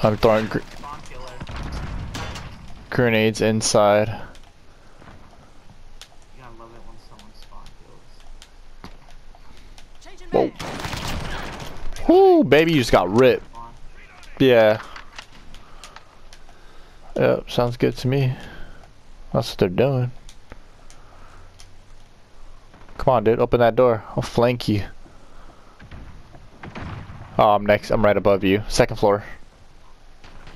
I'm throwing gr grenades inside. Whoa. Whoo, baby, you just got ripped. Yeah. Yep, sounds good to me. That's what they're doing. Come on, dude, open that door. I'll flank you. Oh, I'm next. I'm right above you. Second floor.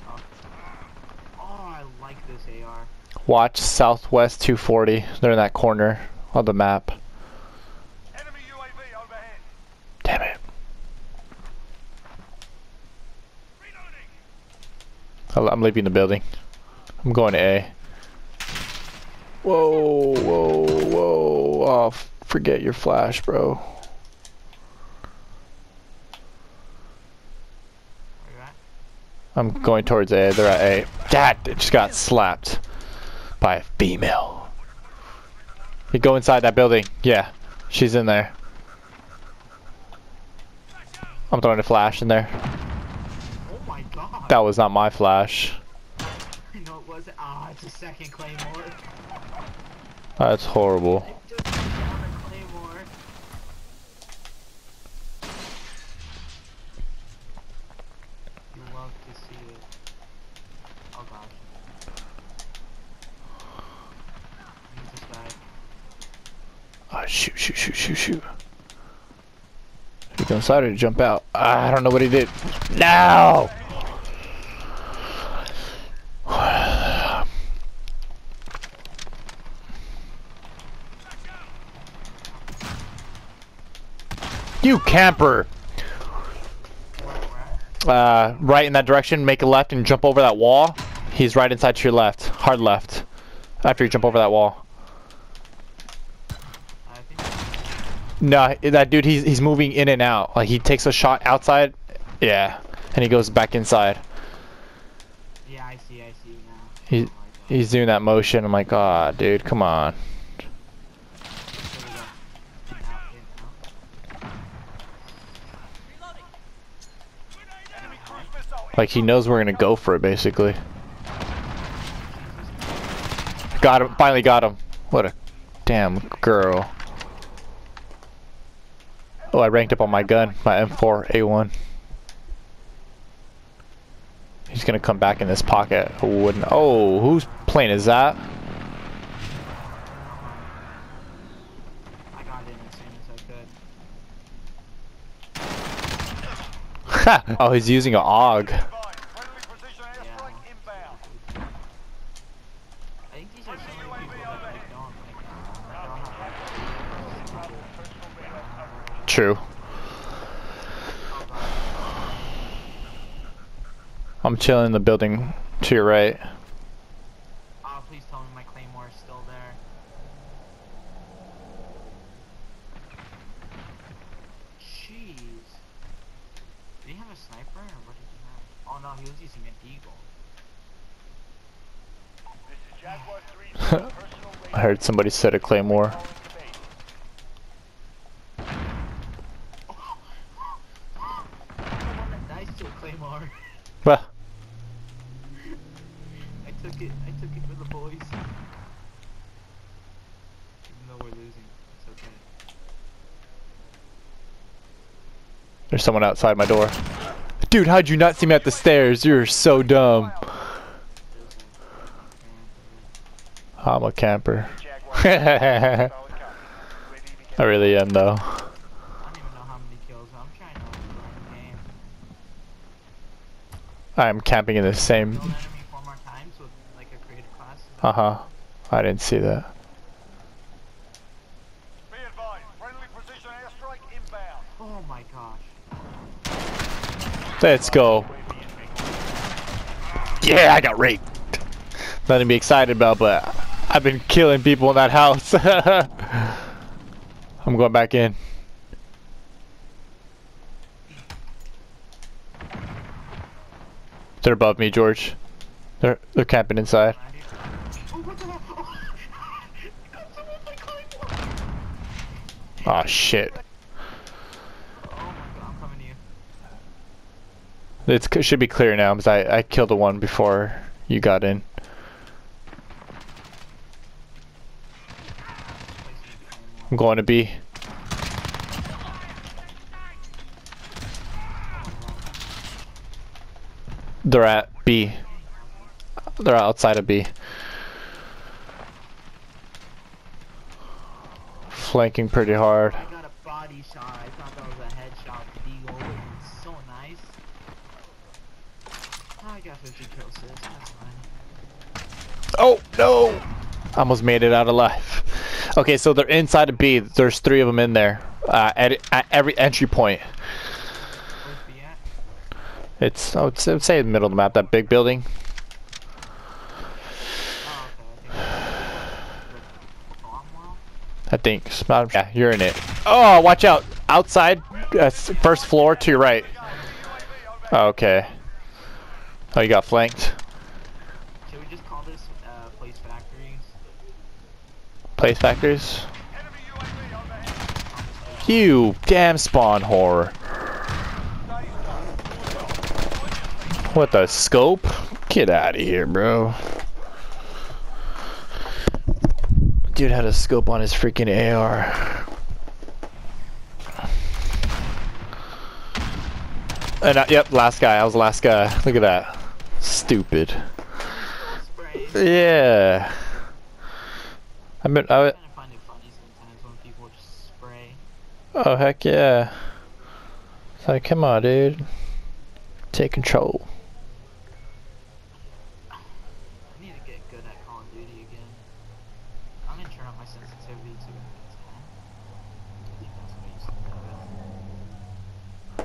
Oh, I like this AR. Watch southwest 240. They're in that corner of the map. Enemy UAV overhead. Damn it. Reloading. I'll- I'm leaving the building. I'm going to A. Whoa, whoa, whoa. Oh, forget your flash, bro. Where you at? I'm going towards A. They're at A. Dad, it just got slapped by a female. You go inside that building. Yeah, she's in there. I'm throwing a flash in there. Oh my god. That was not my flash. Know it wasn't. Ah, it's a second claymore. That's horrible. Just put down a claymore. You love to see it. Oh gosh. Use this guy. Ah, shoot, shoot. He go inside or jump out? I don't know what he did. No! You camper! Uh, right in that direction, make a left and jump over that wall. He's right inside to your left. Hard left. After you jump over that wall. I think. No, that dude, he's he's moving in and out. Like he takes a shot outside, yeah, and he goes back inside. Yeah, I see. I see now. He, oh he's doing that motion. I'm like, ah, dude, come on. There we go. In, out, in, out. Enemy cruise missile. Like he knows we're gonna go for it, basically. Got him. Finally got him. What a damn girl. Oh, I ranked up on my gun, my M4A1. He's gonna come back in this pocket. Wouldn't. Oh, whose plane is that? I got in as soon as I could. oh, he's using an AUG. Advised. Friendly precision airstrike inbound. I think these are some of the people that like don't like don't have like True. oh god. I'm chilling in the building to your right. Oh please tell me my claymore is still there. Jeez. Did he have a sniper or what did he have? Oh no, he was using a deagle. This is Jaguar 3. Personal I heard somebody said a claymore. radar to base. The one that dies to a claymore. Well, I took it. I took it for the boys. Even though we're losing, it's okay. there's someone outside my door. Dude, how'd you not see me at the stairs? You're so dumb. I'm a camper. Jaguar. Solid copy. UAV I really am though. I don't even know how many kills. I'm trying to like, learn the game. I'm camping in the same. Kill an enemy four more times with like a creative class. Uh huh. I didn't see that. Be advised. Friendly precision airstrike inbound. Oh my gosh. Let's go. Yeah, I got raped. Nothing to be excited about, but I've been killing people in that house. I'm going back in. They're above me, George. They're they're camping inside. Oh, what the hell? Oh. I got someone with my claymore. Oh shit. It should be clear now because I, I killed the one before you got in. I'm going to B. They're at B. They're outside of B. Flanking pretty hard. I got a body shot. I thought that was a headshot. The Deagle. It was so nice. Oh, I got 50 kills, sis. That's fine. Oh no! Almost made it out alive. Okay, so they're inside of B. There's three of them in there. Uh, at, at every entry point. Where's B at? It's I would say, I would say in the middle of the map, that big building. Oh, okay. I think Cromwell? I think. Yeah, you're in it. Oh, watch out! Outside, uh, first floor to your right. Okay. Oh, you got flanked. We just call this uh, Place Factories? Place UAV. You damn spawn whore. What the scope? Get out of here, bro. Dude had a scope on his freaking AR. And uh, yep, last guy. I was the last guy. Look at that. Stupid. Yeah. I mean, I, I kind of find it funny sometimes when people just spray. Oh heck yeah. It's like, come on, dude. Take control. I need to get good at Call of Duty again. I'm gonna turn up my sensitivity to a 10. I think that's what you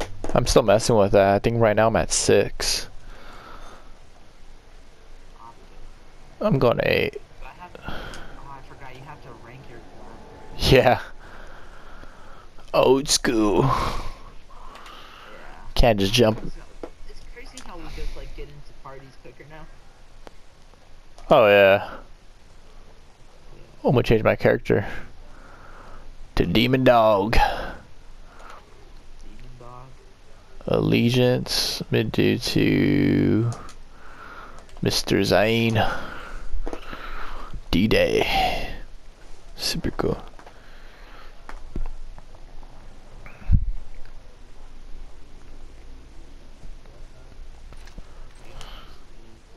said. I'm still messing with that. I think right now I'm at six. I'm going to eight. But I have. Oh, I forgot. You have to rank your. Yeah. Old school. Can't just jump. It's crazy how we just like get into parties quicker now. Oh yeah. I'm gonna change my character to Demon dog. Allegiance. Gonna do to Mr. Zane. D-Day. Super cool.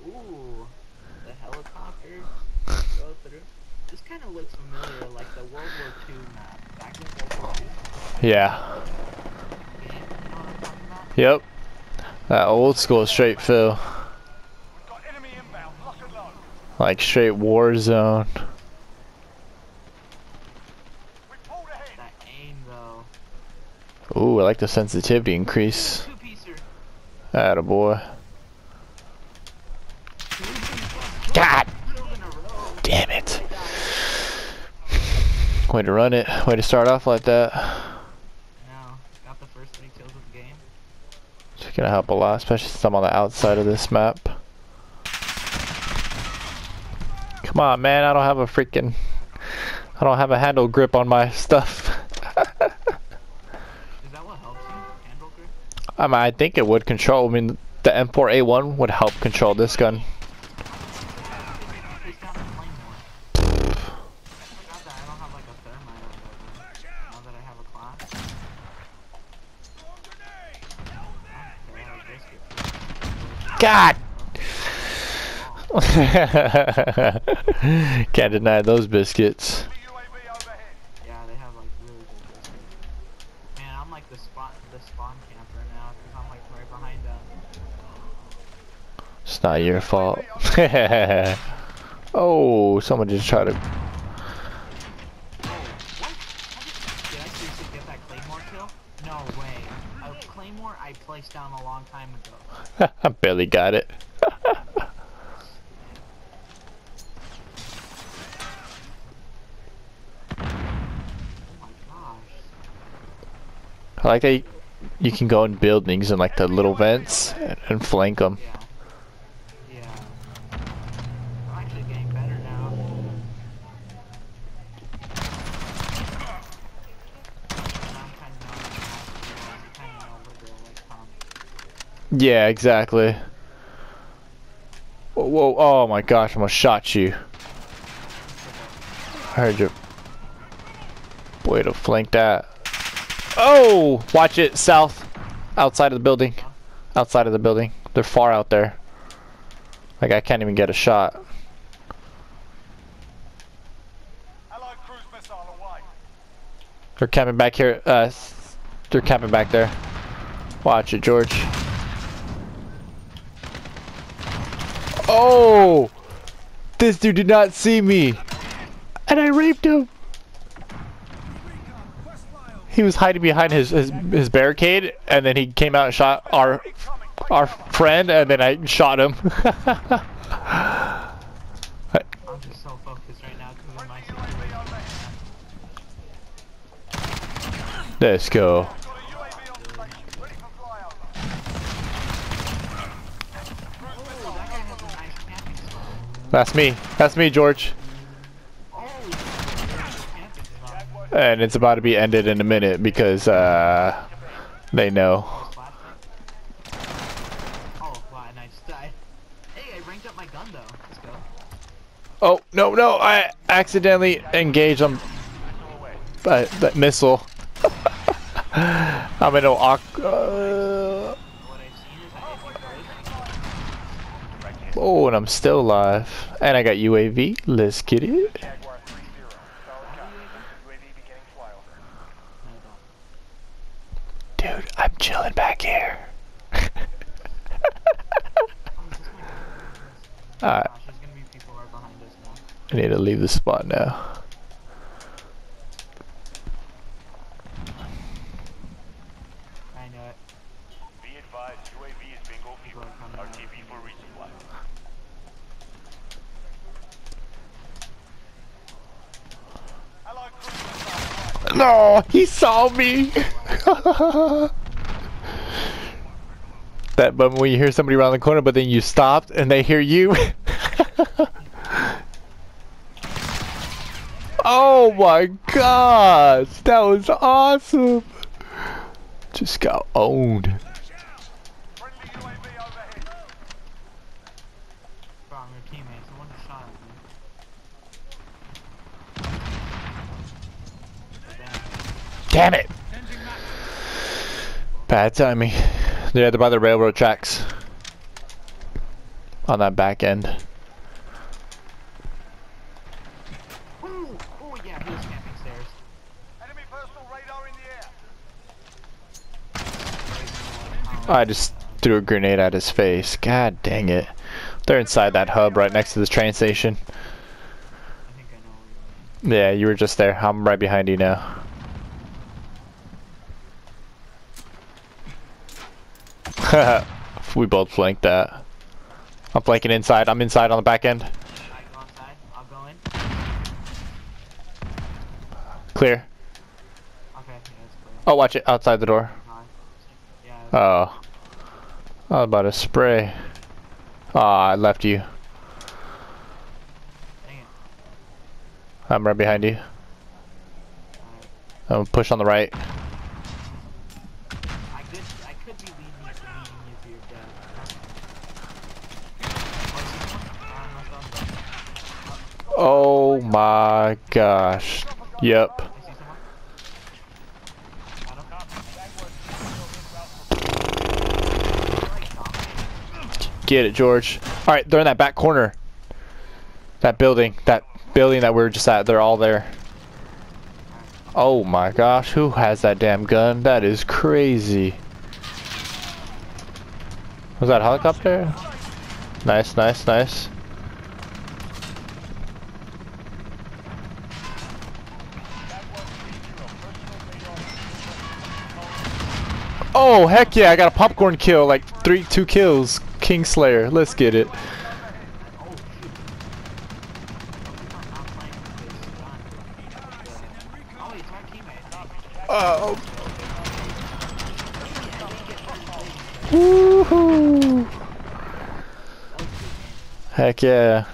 Ooh, the helicopter go through. This kind of looks familiar, like the World War II map. Back in World War II Yeah. game. You know what I'm talking about? Yep. That old school straight fill. Like straight war zone. Ooh, I like the sensitivity increase. Piecer. Attaboy. God damn it. Way to run it. Way to start off like that. No, got the first three kills of the game. It's gonna help a lot, especially since I'm on the outside of this map. Come on, man. I don't have a freaking. I don't have a handle grip on my stuff. Is that what helps you? Handle grip? I mean, I think it would control. I mean, the M4A1 would help control this gun. Face down and flame more. I forgot that I don't have like a thermite or whatever. Now that I have a class. Okay, I have a biscuit. God! Can't deny those biscuits. Enemy UAV overhead. Yeah, they have like really good biscuits. Man, I'm like the spot, the spawn camper now, cause I'm like right behind them. It's not your fault. oh, someone just tried to. Down a long time ago. I barely got it. Oh my gosh. I like that you, you can go in buildings and like the little vents and, and flank them. Yeah. I'm actually getting better now. And I'm kind of knowing the map, so I kind of know where they'll like come. Yeah, exactly. Whoa, whoa, oh my gosh, I almost shot you. I heard you. Way to flank that. Oh! Watch it, south. Outside of the building. Outside of the building. They're far out there. Like, I can't even get a shot. Allied cruise missile away. They're camping back here. Uh, they're camping back there. Watch it, George. Oh! This dude did not see me. And I raped him. He was hiding behind his, his, his barricade, and then he came out and shot our our friend, and then I shot him. I'm just so focused right now because of my. Let's go. Got a UAV on station, ready for flyover. Oh, that guy has a nice camping spot. That's me. That's me, George. And it's about to be ended in a minute because uh, they know. Oh, no no! I accidentally engaged on that, that missile. I'm in an awk. Uh, What I've seen is that if you break, oh, and I'm still alive. And I got UAV. Let's get it. Jaguar 3-0. Solid copy. UAV beginning flyover. Dude, I'm chilling back here. Alright. I need to leave the spot now. I know it. Be advised, UAV is bingo fuel. RTB for resupply. Allied cruise missile away. No, he saw me. that moment when you hear somebody around the corner, but then you stopped and they hear you. oh my gosh, that was awesome. Just got owned. Friendly UAV overhead. Bro, I'm your teammate. Someone just shot at me. Damn it. Bad timing. They're by the railroad tracks. On that back end. I just threw a grenade at his face. God dang it. They're inside that hub right next to the train station. I think I know where you're Yeah, you were just there. I'm right behind you now. we both flanked that. I'm flanking inside. I'm inside on the back end. going. I go inside. I'll go in. Clear. Okay, yeah, clear. Oh, watch it. Outside the door. Yeah, Oh. I was about to spray. Ah, I left you. dang it. I'm right behind you. I'm push on the right. I could, I could be leading you, leading you to your death. Oh, I see someone? No, no. My gosh. Yep. I see someone. Got him. Like, dominating. Get it, George. Alright, they're in that back corner. That building. That building that we were just at. They're all there. Oh my gosh. Who has that damn gun? That is crazy. Was that helicopter? Nice, nice, nice. Oh, heck yeah, I got a popcorn kill, like three, two kills. Kingslayer, let's get it. Oh, shoot. I'm playing with this gun. Oh, it's our teammate. Oh. Woohoo! Heck yeah.